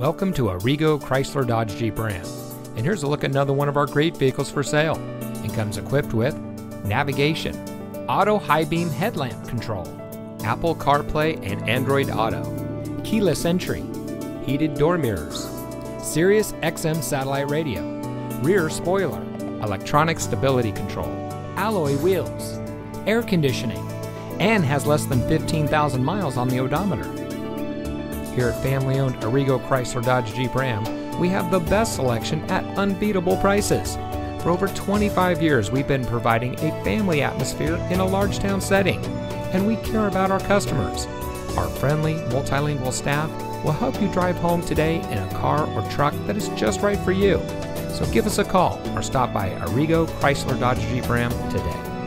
Welcome to Arrigo Chrysler Dodge Jeep Ram. And here's a look at another one of our great vehicles for sale. It comes equipped with navigation, auto high beam headlamp control, Apple CarPlay and Android Auto, keyless entry, heated door mirrors, Sirius XM satellite radio, rear spoiler, electronic stability control, alloy wheels, air conditioning, and has less than 15,000 miles on the odometer. Here at family owned Arrigo Chrysler Dodge Jeep Ram, we have the best selection at unbeatable prices. For over 25 years, we've been providing a family atmosphere in a large town setting, and we care about our customers. Our friendly, multilingual staff will help you drive home today in a car or truck that is just right for you. So give us a call or stop by Arrigo Chrysler Dodge Jeep Ram today.